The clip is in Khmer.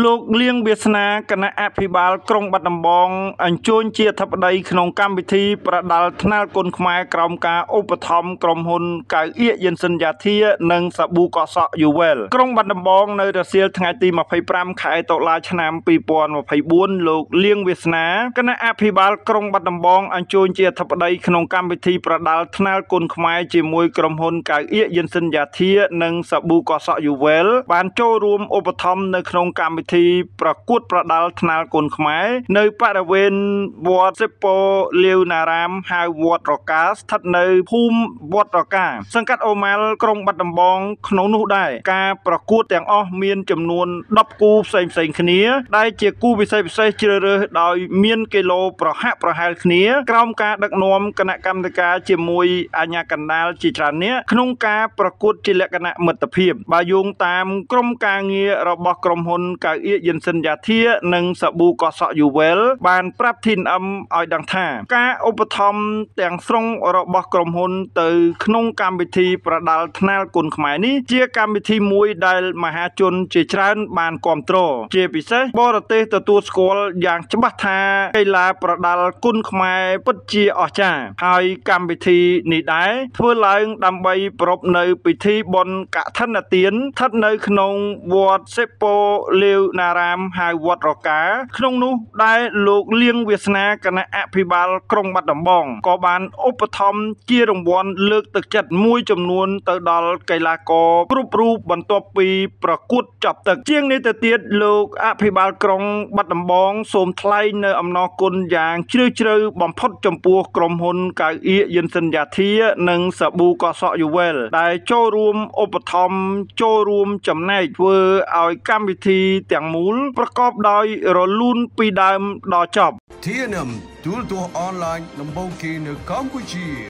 លោកលៀងវាសនាគណៈអភិបាលក្រុងបាត់ដំបងអញ្ជើញជាអធិបតីក្នុងកម្មវិធីប្រដាល់ថ្នាលគុណខ្មែរក្រោមការឧបត្ថម្ភក្រុមហ៊ុនកៅអៀកយិនសិនយ៉ាធា និងសាប៊ូកសក់យូវែលក្រុងបាត់ដំបងនៅរសៀលថ្ងៃទី25ខែតុលាឆ្នាំ2024លោកលៀងវាសនាគណៈអភិបាលក្រុងបាត់ដំបងអញ្ជើញជាអធិបតីក្នុងកម្មវិធីប្រដាល់ថ្នាលគុណខ្មែរជាមួយក្រុមហ៊ុនកៅអៀកយិនសិនយ៉ាធា និងសាប៊ូកសក់យូវែលបានចូលរួមឧបត្ថម្ភនៅក្នុងកម្មវិធីប្រកួតប្រដាល់ថ្នាលគុនខ្មែរនៅបរិវេណវត្តសិពោលាវណារាមហៅវត្តរកាស្ថិតនៅភូមិវត្តរកាសង្កាត់អូម៉ាល់ក្រុងបាត់ដំបងក្នុងនោះដែរការប្រកួតទាំងអស់មានចំនួន10គូផ្សេងផ្សេងគ្នាដែលជាគូពិសេសពិសេសជ្រើសរើសដោយមានគីឡូប្រហាក់ប្រហែលគ្នាក្រោមការដឹកនាំគណៈកម្មការជាមួយអាជ្ញាកណ្ដាលជាច្រើនអ្នកក្នុងការប្រកួតជាលក្ខណៈមិត្តភាពបើយោងតាមក្រុមការងាររបស់ក្រុមហ៊ុនកៅអៀកយិនសិនយ៉ាធានិងសាប៊ូកសក់យូវែលបានប្រាប់ TNM ឲ្យដឹងថា ការឧបត្ថម្ភទាំងស្រុងរបស់ក្រុមហ៊ុនទៅ ក្នុងកម្មវិធីប្រដាល់ថ្នាលគុនខ្មែរនេះជាកម្មវិធីមួយដែលមហាជនជាច្រើនបានគ្រប់គ្រងជាពិសេសបរទេសទទួលស្គាល់យ៉ាងច្បាស់ថាកីឡាប្រដាល់គុនខ្មែរពិតជាអស្ចារ្យហើយកម្មវិធីនេះដែរធ្វើឡើងដើម្បីប្រពនៅពិធីបុណ្យកឋិនទានស្ថិតនៅក្នុងវត្តសេពោលាវណារាមហៅវត្តរកាក្នុងនោះដែលលោកលៀងវាសនាគណៈអភិបាលក្រុងបាត់ដំបងក៏បានឧបត្ថម្ភជារង្វាន់លើកទឹកចិត្តមួយចំនួនទៅដល់កីឡាករគ្រប់រូបបន្ទាប់ពីប្រកួតចប់ទឹកជាងនេះទៅទៀតលោកអភិបាលក្រុងបាត់ដំបងសូមថ្លែងនៅអំណរគុណយ៉ាងជ្រាលជ្រៅបំផុតចំពោះក្រុមហ៊ុនកៅអៀកយិនសិនយ៉ាធា និងសាប៊ូកសក់យូវែលដែលចូលរួមឧបត្ថម្ភចូលរួមចំណែកធ្វើឲ្យកម្មវិធីទាំងមូលប្រកបដោយរលូនពីដើមដល់ចប់ TNM ទូរទស្សន៍អនឡាញដំបូងគេនៅកម្ពុជា